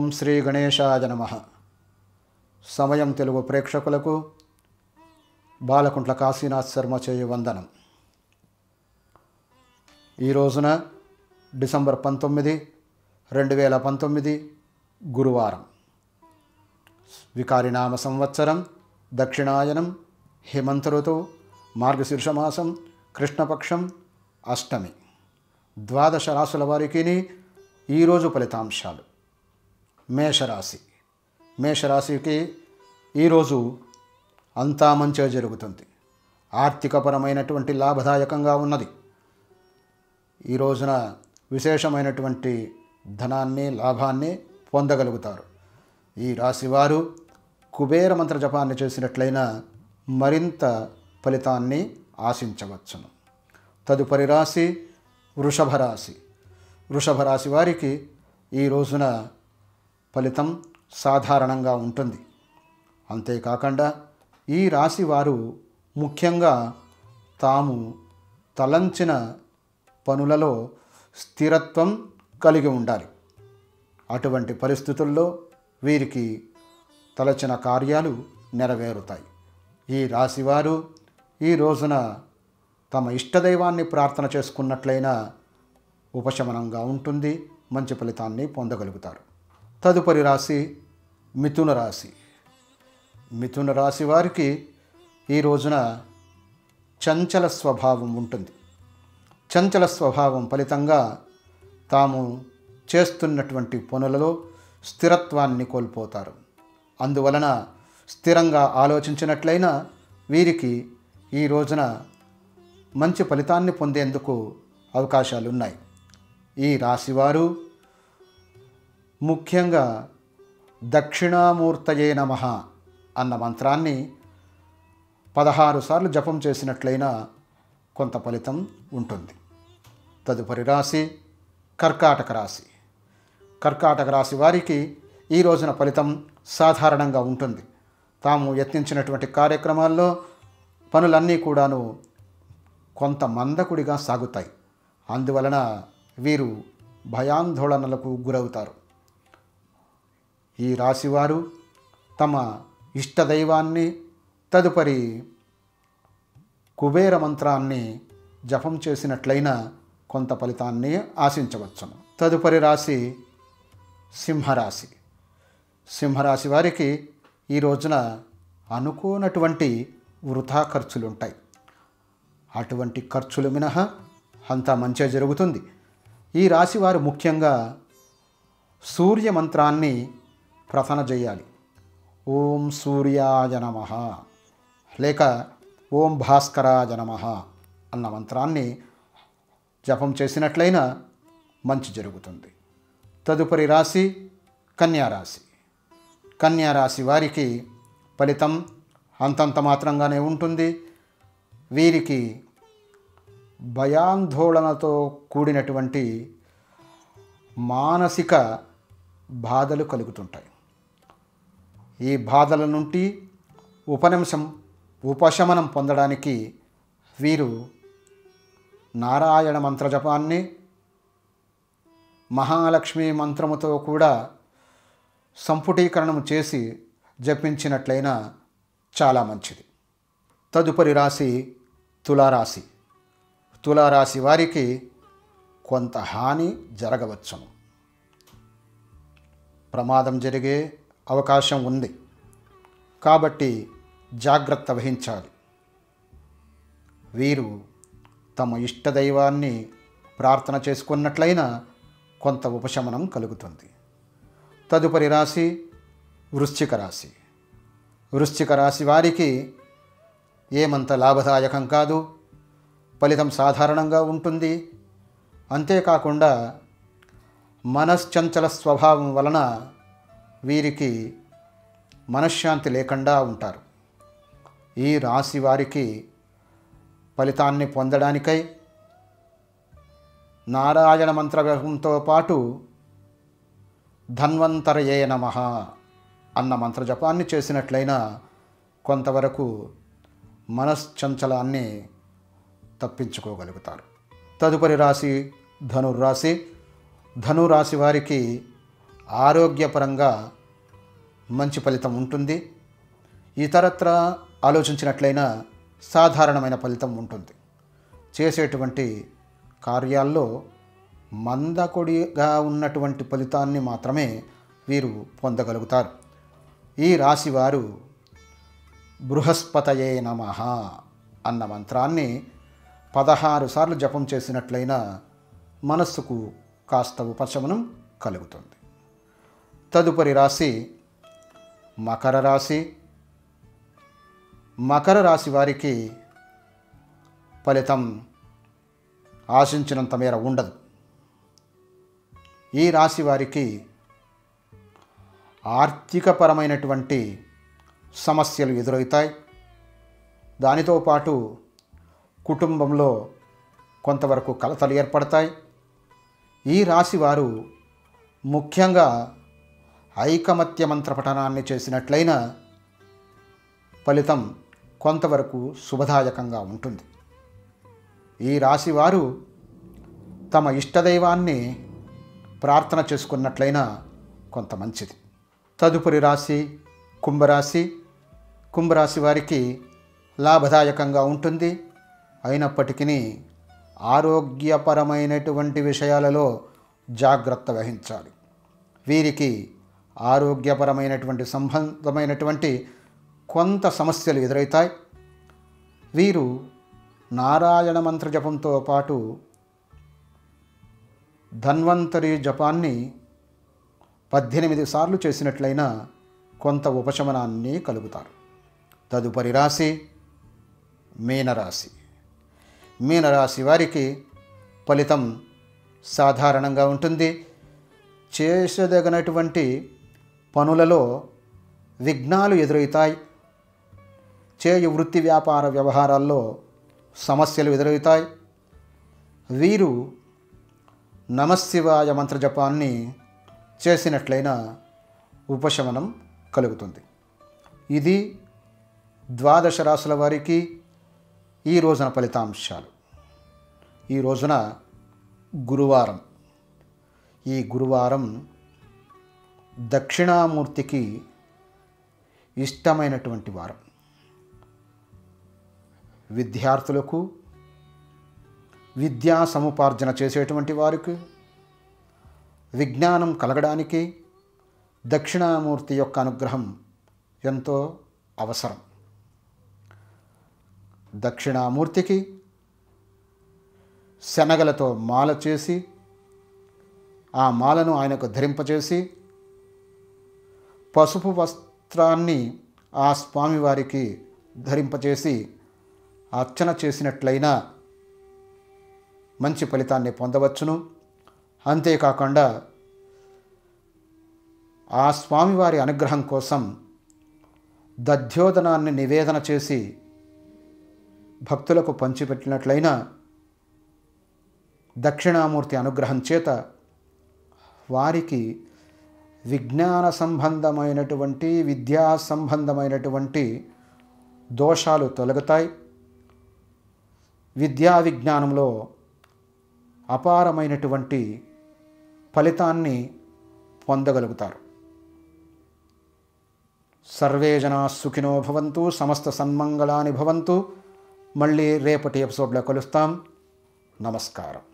ఓం శ్రీ గణేశాయ నమ. సమయం తెలుగు ప్రేక్షకులకు బాలకుంట్ల కాశీనాథ్ శర్మ చేయు వందనం. ఈ రోజున డిసెంబర్ పంతొమ్మిది రెండు వేల పంతొమ్మిది గురువారం. వికారినామ సంవత్సరం దక్షిణాయనం హేమంత ఋతువు మార్గశీర్షమాసం కృష్ణపక్షం అష్టమి. ద్వాదశ రాసుల వారికి ఈరోజు ఫలితాంశాలు. మేషరాశి. మేషరాశికి ఈరోజు అంతా మంచిగా జరుగుతుంది. ఆర్థికపరమైనటువంటి లాభదాయకంగా ఉన్నది. ఈ రోజున విశేషమైనటువంటి ధనాన్ని లాభాన్ని పొందగలుగుతారు. ఈ రాశివారు కుబేర మంత్ర జపాన్ని చేసినట్లయినా మరింత ఫలితాన్ని ఆశించవచ్చును. తదుపరి రాశి వృషభ రాశి. వృషభ రాశి వారికి ఈ రోజున ఫలితం సాధారణంగా ఉంటుంది. అంతేకాకుండా ఈ రాశి వారు ముఖ్యంగా తాము తలంచిన పనులలో స్థిరత్వం కలిగి ఉండాలి. అటువంటి పరిస్థితుల్లో వీరికి తలచిన కార్యాలు నెరవేరుతాయి. ఈ రాశివారు ఈ రోజున తమ ఇష్టదైవాన్ని ప్రార్థన చేసుకున్నట్లయినా ఉపశమనంగా ఉంటుంది మంచి ఫలితాన్ని పొందగలుగుతారు. తదుపరి రాశి మిథున రాశి. మిథున రాశి వారికి ఈ రోజున చంచల స్వభావం ఉంటుంది. చంచల స్వభావం ఫలితంగా తాము చేస్తున్నటువంటి పనులలో స్థిరత్వాన్ని కోల్పోతారు. అందువలన స్థిరంగా ఆలోచించినట్లయినా వీరికి ఈ రోజున మంచి ఫలితాన్ని పొందేందుకు అవకాశాలు ఉన్నాయి ఈ రాశివారు ముఖ్యంగా దక్షిణామూర్తయే నమ అన్న మంత్రాన్ని పదహారు సార్లు జపం చేసినట్లయినా కొంత ఫలితం ఉంటుంది. తదుపరి రాశి కర్కాటక రాశి. కర్కాటక రాశి వారికి ఈ రోజున ఫలితం సాధారణంగా ఉంటుంది. తాము యత్నించినటువంటి కార్యక్రమాల్లో పనులన్నీ కూడాను కొంత మందకుడిగా సాగుతాయి. అందువలన వీరు భయాందోళనలకు గురవుతారు. ఈ రాశివారు తమ ఇష్టదైవాన్ని తదుపరి కుబేర మంత్రాన్ని జపం చేసినట్లయినా కొంత ఫలితాన్ని ఆశించవచ్చును. తదుపరి రాశి సింహరాశి. సింహరాశి వారికి ఈ రోజున అనుకోనటువంటి వృధా ఖర్చులు ఉంటాయి అటువంటి ఖర్చులు మినహా అంతా మంచిగా జరుగుతుంది. ఈ రాశి వారు ముఖ్యంగా సూర్య మంత్రాన్ని ప్రథన చేయాలి ఓం సూర్యాయ నమ. లేక ఓం భాస్కరాయ నమ అన్న మంత్రాన్ని జపం చేసినట్లయినా మంచి జరుగుతుంది. తదుపరి రాశి కన్యారాశి కన్యారాశి వారికి ఫలితం అంతంత మాత్రంగానే ఉంటుంది. వీరికి భయాందోళనతో కూడినటువంటి మానసిక బాధలు కలుగుతుంటాయి. ఈ బాధల నుండి ఉపనిమిషం ఉపశమనం పొందడానికి వీరు నారాయణ మంత్ర జపాన్ని మహాలక్ష్మి మంత్రముతో కూడా సంపుటీకరణం చేసి జపించినట్లయినా చాలా మంచిది. తదుపరి రాశి తులారాశి. తులారాశి వారికి కొంత హాని జరగవచ్చును. ప్రమాదం జరిగే అవకాశం ఉంది. కాబట్టి జాగ్రత్త వహించాలి. వీరు తమ ఇష్టదైవాన్ని ప్రార్థన చేసుకున్నట్లయినా కొంత ఉపశమనం కలుగుతుంది. తదుపరి రాశి వృశ్చిక రాశి. వృశ్చిక రాశి వారికి ఏమంత లాభదాయకం కాదు. ఫలితం సాధారణంగా ఉంటుంది. అంతేకాకుండా మనశ్చంచల స్వభావం వలన వీరికి మనశ్శాంతి లేకుండా ఉంటారు. ఈ రాశి వారికి ఫలితాన్ని పొందడానికై నారాయణ మంత్రవ్యూహంతో పాటు ధన్వంతరయే నమ అన్న మంత్రజపాన్ని చేసినట్లయినా కొంతవరకు మనశ్చంచలాన్ని తప్పించుకోగలుగుతారు. తదుపరి రాశి ధనుర్రాశి. ధనురాశి వారికి ఆరోగ్యపరంగా మంచి ఫలితం ఉంటుంది. ఇతరత్ర ఆలోచించినట్లయినా సాధారణమైన ఫలితం ఉంటుంది. చేసేటువంటి కార్యాల్లో మందకొడిగా ఉన్నటువంటి ఫలితాన్ని మాత్రమే వీరు పొందగలుగుతారు. ఈ రాశివారు బృహస్పతయే నమ అన్న మంత్రాన్ని పదహారు సార్లు జపం చేసినట్లయినా మనస్సుకు కాస్త ఉపశమనం కలుగుతుంది. తదుపరి రాశి మకర రాశి. మకర రాశి వారికి ఫలితం ఆశించినంత మేర ఉండదు. ఈ రాశి వారికి ఆర్థికపరమైనటువంటి సమస్యలు ఎదురవుతాయి. దానితో పాటు కుటుంబంలో కొంతవరకు కలతలు ఏర్పడతాయి. ఈ రాశి వారు ముఖ్యంగా ఐకమత్య మంత్ర పఠనాన్ని చేసినట్లయినా ఫలితం కొంతవరకు శుభదాయకంగా ఉంటుంది. ఈ రాశి వారు తమ ఇష్టదైవాన్ని ప్రార్థన చేసుకున్నట్లయినా కొంత మంచిది. తదుపరి రాశి కుంభరాశి. కుంభరాశి వారికి లాభదాయకంగా ఉంటుంది. అయినప్పటికీ ఆరోగ్యపరమైనటువంటి విషయాలలో జాగ్రత్త వహించాలి. వీరికి ఆరోగ్యపరమైనటువంటి సంబంధమైనటువంటి కొంత సమస్యలు ఎదురవుతాయి వీరు నారాయణ మంత్ర జపంతో పాటు ధన్వంతరి జపాన్ని పద్దెనిమిది సార్లు చేసినట్లయినా కొంత ఉపశమనాన్ని కలుగుతారు. తదుపరి రాశి మీనరాశి. మీనరాశి వారికి ఫలితం సాధారణంగా ఉంటుంది. చేసదగినటువంటి పనులలో విఘ్నాలు ఎదురవుతాయి. చేయు వృత్తి వ్యాపార వ్యవహారాల్లో సమస్యలు ఎదురవుతాయి. వీరు నమశివాయ మంత్రజపాన్ని చేసినట్లయినా ఉపశమనం కలుగుతుంది. ఇది ద్వాదశ రాశుల వారికి ఈ రోజున ఫలితాంశాలు. ఈ రోజున గురువారం. ఈ గురువారం దక్షిణామూర్తికి ఇష్టమైనటువంటి వారం. విద్యార్థులకు విద్యా సముపార్జన చేసేటువంటి వారికి విజ్ఞానం కలగడానికి దక్షిణామూర్తి యొక్క అనుగ్రహం ఎంతో అవసరం. దక్షిణామూర్తికి శనగలతో మాల చేసి ఆ మాలను ఆయనకు ధరింపచేసి పసుపు వస్త్రాన్ని ఆ స్వామివారికి ధరింపచేసి అర్చన చేసినట్లయినా మంచి ఫలితాన్ని పొందవచ్చును. అంతేకాకుండా ఆ స్వామివారి అనుగ్రహం కోసం దధ్యోదనాన్ని నివేదన చేసి భక్తులకు పంచిపెట్టినట్లయినా దక్షిణామూర్తి అనుగ్రహం చేత వారికి విజ్ఞాన సంబంధమైనటువంటి విద్యా సంబంధమైనటువంటి దోషాలు తొలగుతాయి. విద్యా విజ్ఞానంలో అపారమైనటువంటి ఫలితాన్ని పొందగలుగుతారు. సర్వే జనా సుఖినో భవంతు సమస్త సన్మంగళాని భవంతు. మళ్ళీ రేపటి ఎపిసోడ్లో కలుస్తాం. నమస్కారం.